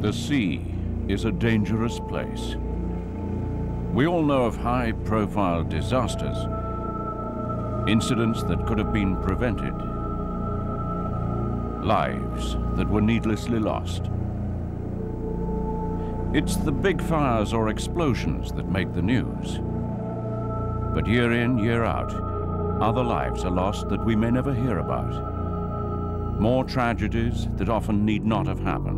The sea is a dangerous place. We all know of high-profile disasters, incidents that could have been prevented, lives that were needlessly lost. It's the big fires or explosions that make the news. But year in, year out, other lives are lost that we may never hear about. More tragedies that often need not have happened.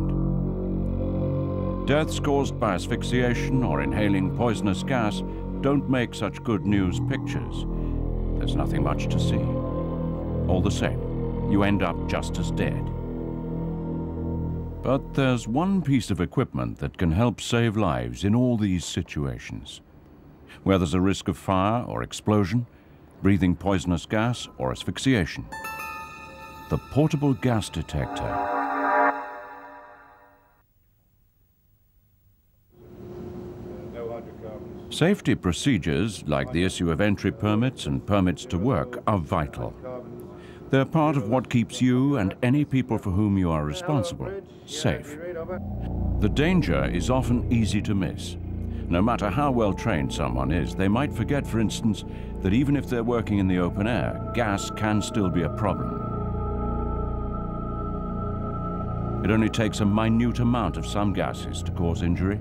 Deaths caused by asphyxiation or inhaling poisonous gas don't make such good news pictures. There's nothing much to see. All the same, you end up just as dead. But there's one piece of equipment that can help save lives in all these situations. Where there's a risk of fire or explosion, breathing poisonous gas or asphyxiation. The portable gas detector Safety procedures, like the issue of entry permits and permits to work, are vital. They're part of what keeps you and any people for whom you are responsible safe. The danger is often easy to miss. No matter how well trained someone is, they might forget, for instance, that even if they're working in the open air, gas can still be a problem. It only takes a minute amount of some gases to cause injury,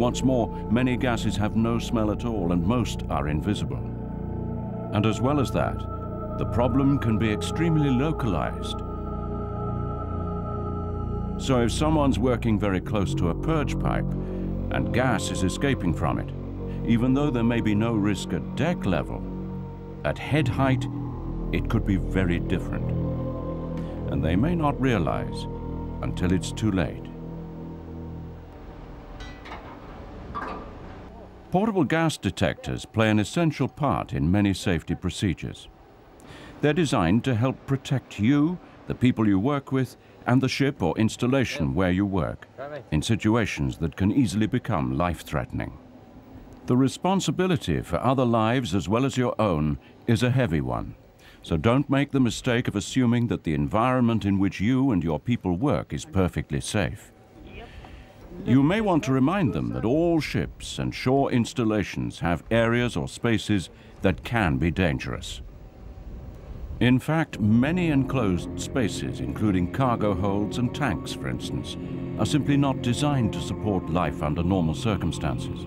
What's more, many gases have no smell at all and most are invisible. And as well as that, the problem can be extremely localized. So if someone's working very close to a purge pipe and gas is escaping from it, even though there may be no risk at deck level, at head height, it could be very different. And they may not realize until it's too late. Portable gas detectors play an essential part in many safety procedures. They're designed to help protect you, the people you work with, and the ship or installation where you work in situations that can easily become life-threatening. The responsibility for other lives as well as your own is a heavy one. So don't make the mistake of assuming that the environment in which you and your people work is perfectly safe. You may want to remind them that all ships and shore installations have areas or spaces that can be dangerous. In fact, many enclosed spaces, including cargo holds and tanks, for instance, are simply not designed to support life under normal circumstances.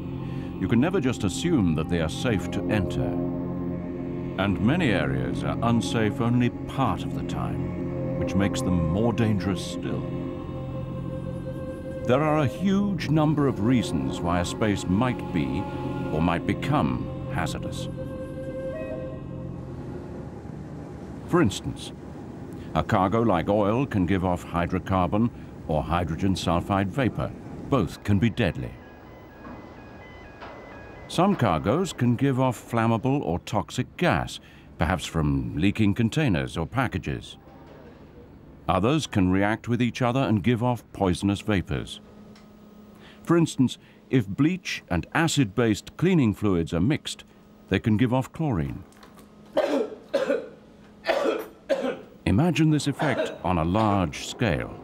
You can never just assume that they are safe to enter. And many areas are unsafe only part of the time, which makes them more dangerous still. There are a huge number of reasons why a space might be or might become hazardous. For instance, a cargo like oil can give off hydrocarbon or hydrogen sulfide vapor. Both can be deadly. Some cargoes can give off flammable or toxic gas, perhaps from leaking containers or packages. Others can react with each other and give off poisonous vapors. For instance, if bleach and acid-based cleaning fluids are mixed, they can give off chlorine. Imagine this effect on a large scale.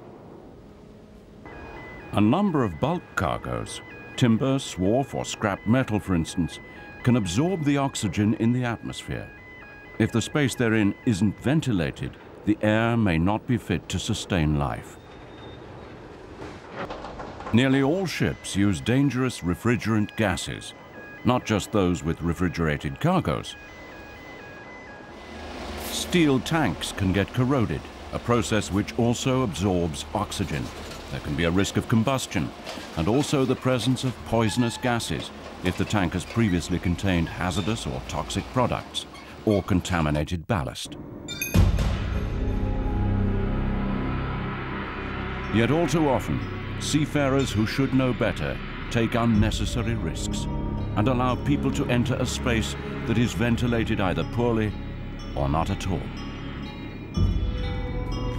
A number of bulk cargoes, timber, swarf or scrap metal for instance, can absorb the oxygen in the atmosphere. If the space they're in isn't ventilated, the air may not be fit to sustain life. Nearly all ships use dangerous refrigerant gases, not just those with refrigerated cargoes. Steel tanks can get corroded, a process which also absorbs oxygen. There can be a risk of combustion, and also the presence of poisonous gases if the tank has previously contained hazardous or toxic products, or contaminated ballast. Yet all too often, seafarers who should know better take unnecessary risks and allow people to enter a space that is ventilated either poorly or not at all.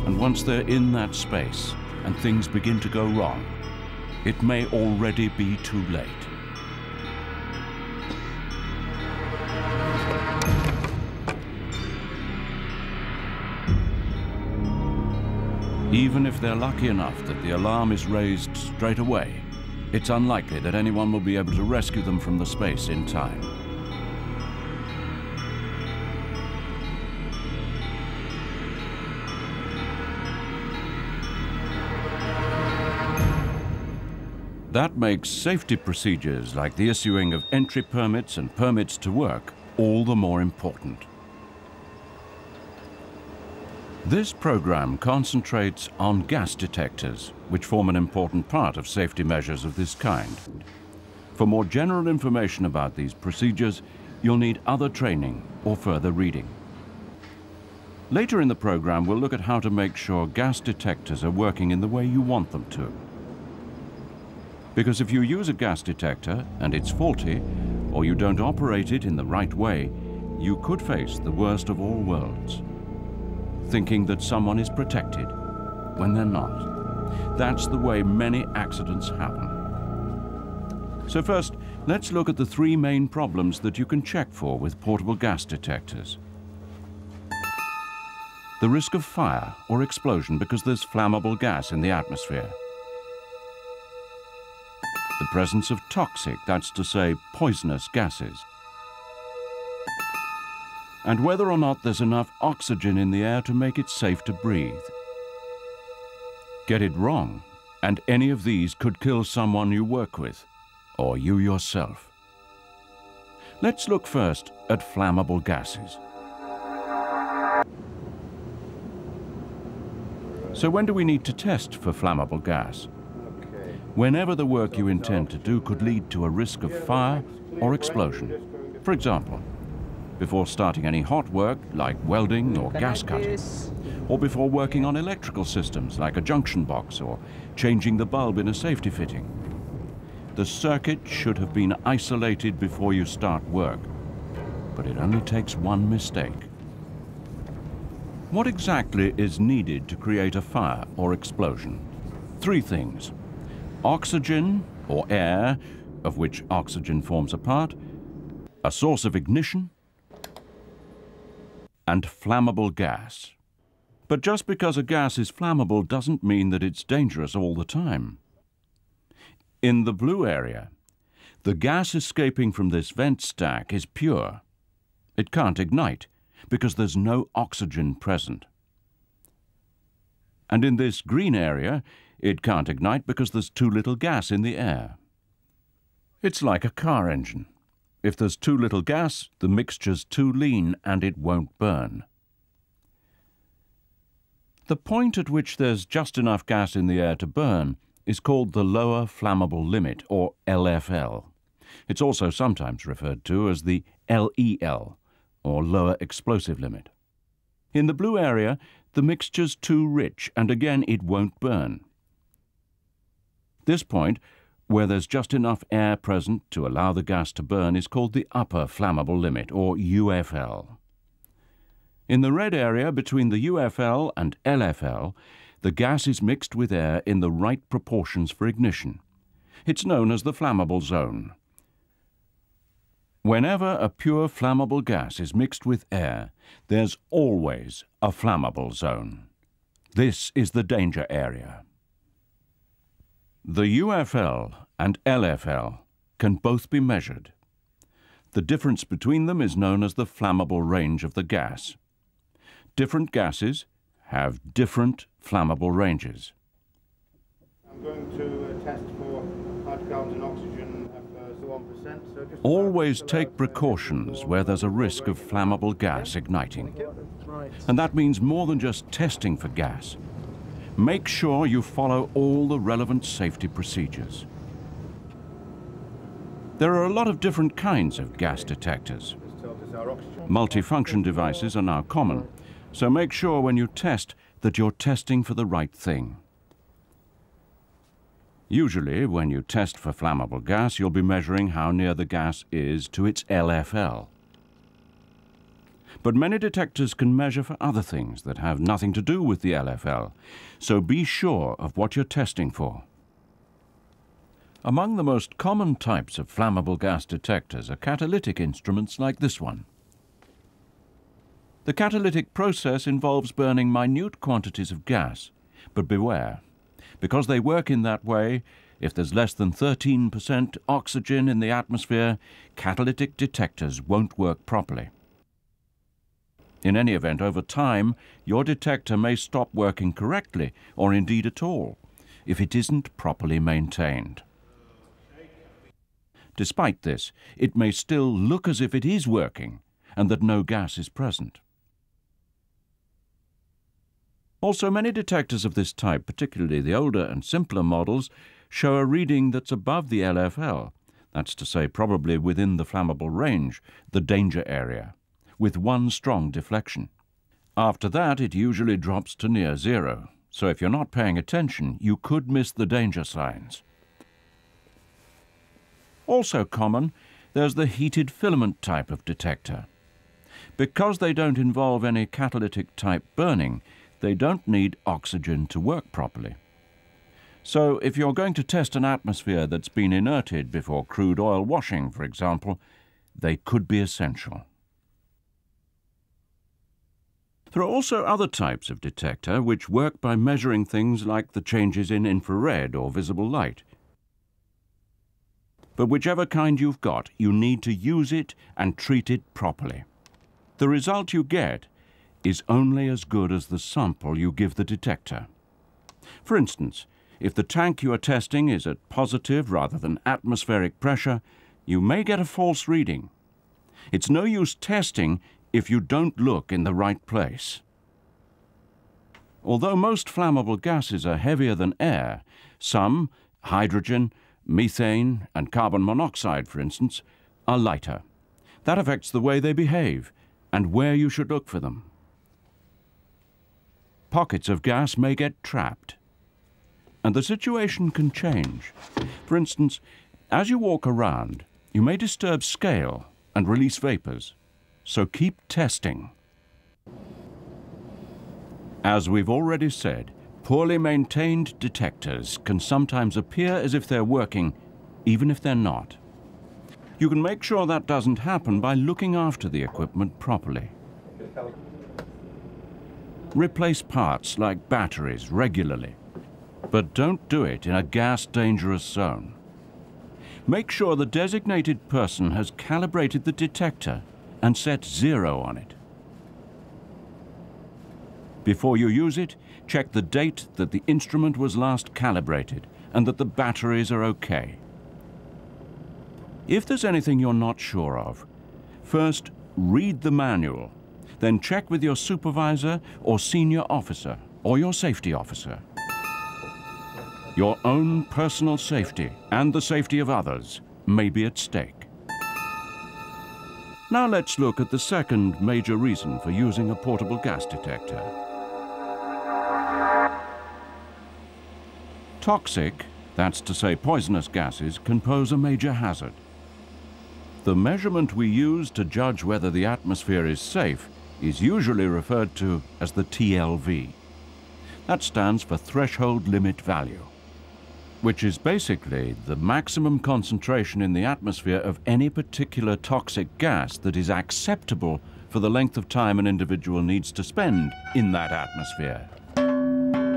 And once they're in that space and things begin to go wrong, it may already be too late. Even if they're lucky enough that the alarm is raised straight away, it's unlikely that anyone will be able to rescue them from the space in time. That makes safety procedures like the issuing of entry permits and permits to work all the more important. This program concentrates on gas detectors, which form an important part of safety measures of this kind. For more general information about these procedures, you'll need other training or further reading. Later in the program, we'll look at how to make sure gas detectors are working in the way you want them to. Because if you use a gas detector and it's faulty, or you don't operate it in the right way, you could face the worst of all worlds. Thinking that someone is protected when they're not. That's the way many accidents happen. So first, let's look at the three main problems that you can check for with portable gas detectors. The risk of fire or explosion because there's flammable gas in the atmosphere the presence of toxic, that's to say, poisonous gases, and whether or not there's enough oxygen in the air to make it safe to breathe. Get it wrong, and any of these could kill someone you work with, or you yourself. Let's look first at flammable gases. So when do we need to test for flammable gas? whenever the work you intend to do could lead to a risk of fire or explosion. For example, before starting any hot work like welding or gas cutting, or before working on electrical systems like a junction box or changing the bulb in a safety fitting. The circuit should have been isolated before you start work, but it only takes one mistake. What exactly is needed to create a fire or explosion? Three things. Oxygen, or air, of which oxygen forms a part, a source of ignition, and flammable gas. But just because a gas is flammable doesn't mean that it's dangerous all the time. In the blue area, the gas escaping from this vent stack is pure. It can't ignite because there's no oxygen present. And in this green area, it can't ignite because there's too little gas in the air. It's like a car engine. If there's too little gas, the mixture's too lean and it won't burn. The point at which there's just enough gas in the air to burn is called the lower flammable limit, or LFL. It's also sometimes referred to as the LEL, or lower explosive limit. In the blue area, the mixture's too rich and again it won't burn. This point, where there's just enough air present to allow the gas to burn, is called the upper flammable limit, or UFL. In the red area between the UFL and LFL, the gas is mixed with air in the right proportions for ignition. It's known as the flammable zone. Whenever a pure flammable gas is mixed with air, there's always a flammable zone. This is the danger area. The UFL and LFL can both be measured. The difference between them is known as the flammable range of the gas. Different gases have different flammable ranges. I'm going to uh, test for hydrocarbons and oxygen of uh, 1%. So Always take precautions where there's a risk of flammable gas igniting. And that means more than just testing for gas. Make sure you follow all the relevant safety procedures. There are a lot of different kinds of gas detectors. Multifunction devices are now common, so make sure when you test that you're testing for the right thing. Usually, when you test for flammable gas, you'll be measuring how near the gas is to its LFL. But many detectors can measure for other things that have nothing to do with the LFL, so be sure of what you're testing for. Among the most common types of flammable gas detectors are catalytic instruments like this one. The catalytic process involves burning minute quantities of gas, But beware, because they work in that way, if there's less than 13% oxygen in the atmosphere, catalytic detectors won't work properly. In any event, over time, your detector may stop working correctly, or indeed at all, if it isn't properly maintained. Despite this, it may still look as if it is working and that no gas is present. Also, many detectors of this type, particularly the older and simpler models, show a reading that's above the LFL, that's to say, probably within the flammable range, the danger area, with one strong deflection. After that, it usually drops to near zero, so if you're not paying attention, you could miss the danger signs. Also common, there's the heated filament type of detector. Because they don't involve any catalytic type burning, they don't need oxygen to work properly. So if you're going to test an atmosphere that's been inerted before crude oil washing, for example, they could be essential. There are also other types of detector which work by measuring things like the changes in infrared or visible light. But whichever kind you've got, you need to use it and treat it properly. The result you get is only as good as the sample you give the detector. For instance, if the tank you are testing is at positive rather than atmospheric pressure, you may get a false reading. It's no use testing if you don't look in the right place. Although most flammable gases are heavier than air, some, hydrogen, Methane and carbon monoxide, for instance, are lighter. That affects the way they behave and where you should look for them. Pockets of gas may get trapped. And the situation can change. For instance, as you walk around, you may disturb scale and release vapors. So keep testing. As we've already said, Poorly maintained detectors can sometimes appear as if they're working, even if they're not. You can make sure that doesn't happen by looking after the equipment properly. Replace parts like batteries regularly, but don't do it in a gas-dangerous zone. Make sure the designated person has calibrated the detector and set zero on it. Before you use it, check the date that the instrument was last calibrated and that the batteries are okay. If there's anything you're not sure of, first read the manual, then check with your supervisor or senior officer or your safety officer. Your own personal safety and the safety of others may be at stake. Now let's look at the second major reason for using a portable gas detector. Toxic, that's to say poisonous gases, can pose a major hazard. The measurement we use to judge whether the atmosphere is safe is usually referred to as the TLV. That stands for Threshold Limit Value, which is basically the maximum concentration in the atmosphere of any particular toxic gas that is acceptable for the length of time an individual needs to spend in that atmosphere.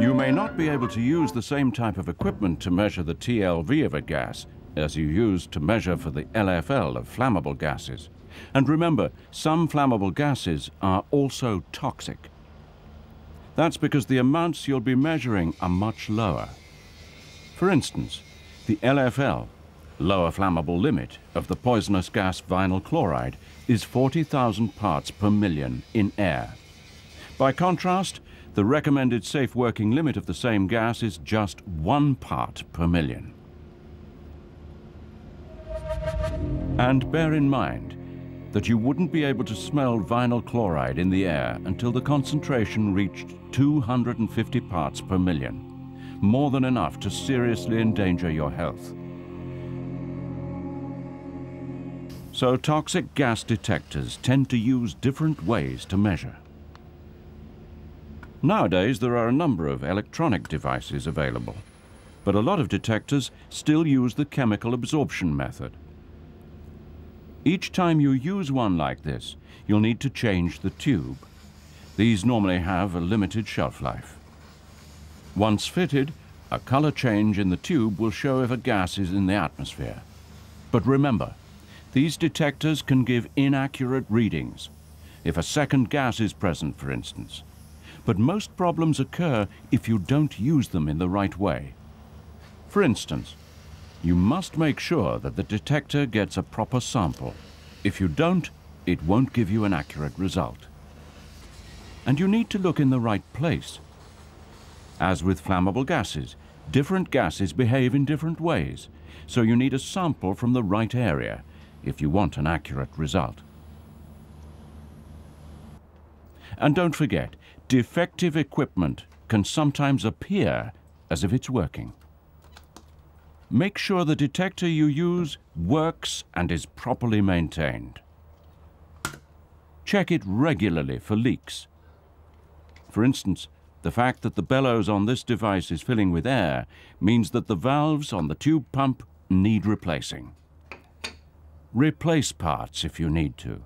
You may not be able to use the same type of equipment to measure the TLV of a gas as you use to measure for the LFL of flammable gases. And remember, some flammable gases are also toxic. That's because the amounts you'll be measuring are much lower. For instance, the LFL, lower flammable limit, of the poisonous gas vinyl chloride is 40,000 parts per million in air. By contrast, the recommended safe working limit of the same gas is just one part per million. And bear in mind that you wouldn't be able to smell vinyl chloride in the air until the concentration reached 250 parts per million, more than enough to seriously endanger your health. So toxic gas detectors tend to use different ways to measure. Nowadays, there are a number of electronic devices available, but a lot of detectors still use the chemical absorption method. Each time you use one like this, you'll need to change the tube. These normally have a limited shelf life. Once fitted, a color change in the tube will show if a gas is in the atmosphere. But remember, these detectors can give inaccurate readings, if a second gas is present, for instance. But most problems occur if you don't use them in the right way. For instance, you must make sure that the detector gets a proper sample. If you don't, it won't give you an accurate result. And you need to look in the right place. As with flammable gases, different gases behave in different ways, so you need a sample from the right area if you want an accurate result. And don't forget, defective equipment can sometimes appear as if it's working. Make sure the detector you use works and is properly maintained. Check it regularly for leaks. For instance, the fact that the bellows on this device is filling with air means that the valves on the tube pump need replacing. Replace parts if you need to.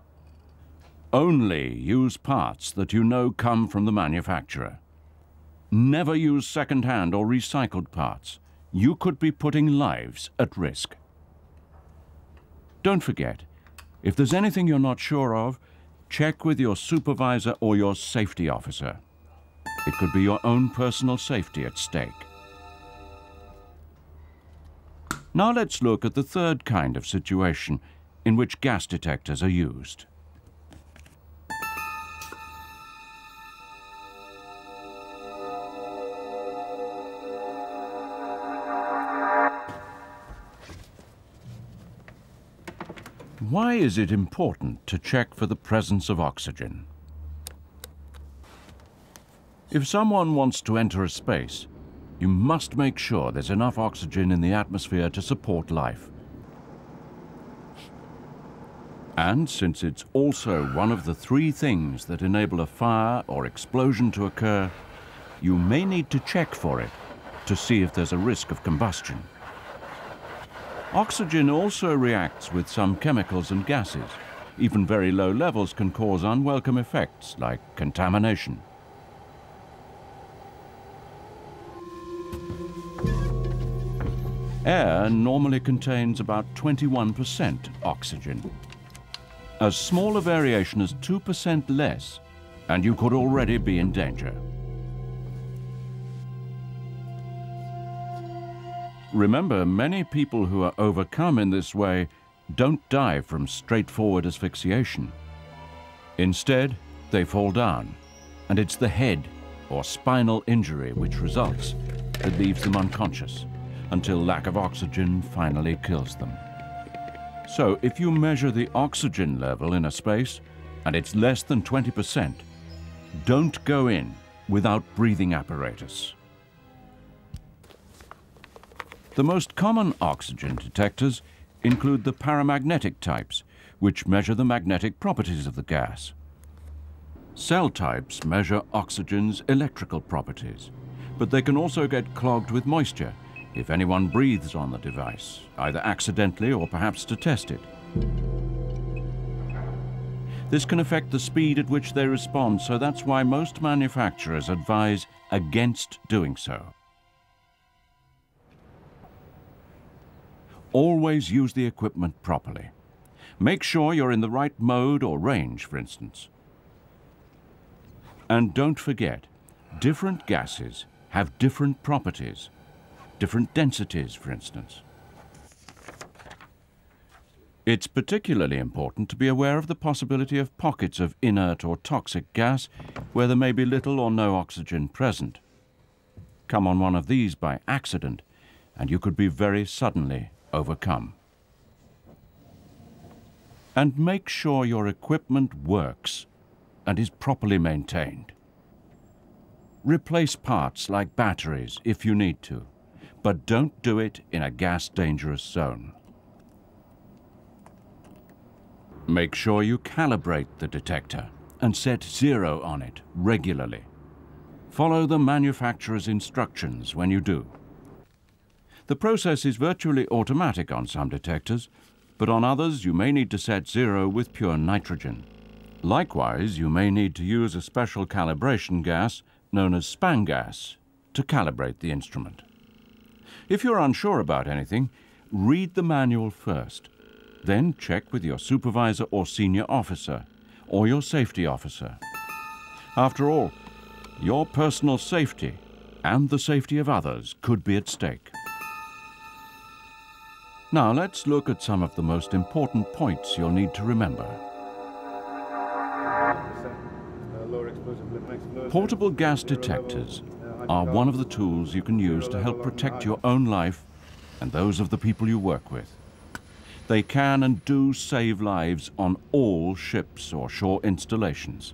Only use parts that you know come from the manufacturer. Never use second-hand or recycled parts. You could be putting lives at risk. Don't forget, if there's anything you're not sure of, check with your supervisor or your safety officer. It could be your own personal safety at stake. Now let's look at the third kind of situation in which gas detectors are used. Why is it important to check for the presence of oxygen? If someone wants to enter a space, you must make sure there's enough oxygen in the atmosphere to support life. And since it's also one of the three things that enable a fire or explosion to occur, you may need to check for it to see if there's a risk of combustion. Oxygen also reacts with some chemicals and gases. Even very low levels can cause unwelcome effects like contamination. Air normally contains about 21% oxygen. As small A variation as 2% less, and you could already be in danger. Remember, many people who are overcome in this way don't die from straightforward asphyxiation. Instead, they fall down, and it's the head or spinal injury which results that leaves them unconscious until lack of oxygen finally kills them. So if you measure the oxygen level in a space and it's less than 20%, don't go in without breathing apparatus. The most common oxygen detectors include the paramagnetic types, which measure the magnetic properties of the gas. Cell types measure oxygen's electrical properties, but they can also get clogged with moisture if anyone breathes on the device, either accidentally or perhaps to test it. This can affect the speed at which they respond, so that's why most manufacturers advise against doing so. Always use the equipment properly. Make sure you're in the right mode or range, for instance. And don't forget, different gases have different properties, different densities, for instance. It's particularly important to be aware of the possibility of pockets of inert or toxic gas where there may be little or no oxygen present. Come on one of these by accident, and you could be very suddenly overcome. And make sure your equipment works and is properly maintained. Replace parts like batteries if you need to, but don't do it in a gas-dangerous zone. Make sure you calibrate the detector and set zero on it regularly. Follow the manufacturer's instructions when you do. The process is virtually automatic on some detectors, but on others you may need to set zero with pure nitrogen. Likewise, you may need to use a special calibration gas known as SPAN gas to calibrate the instrument. If you're unsure about anything, read the manual first. Then check with your supervisor or senior officer, or your safety officer. After all, your personal safety and the safety of others could be at stake. Now let's look at some of the most important points you'll need to remember. Portable gas detectors are one of the tools you can use to help protect your own life and those of the people you work with. They can and do save lives on all ships or shore installations,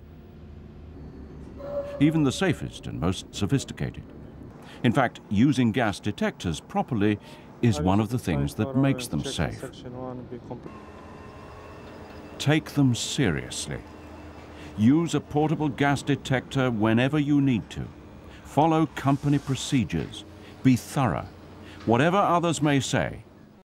even the safest and most sophisticated. In fact, using gas detectors properly is one of the things that makes them safe. Take them seriously. Use a portable gas detector whenever you need to. Follow company procedures. Be thorough. Whatever others may say,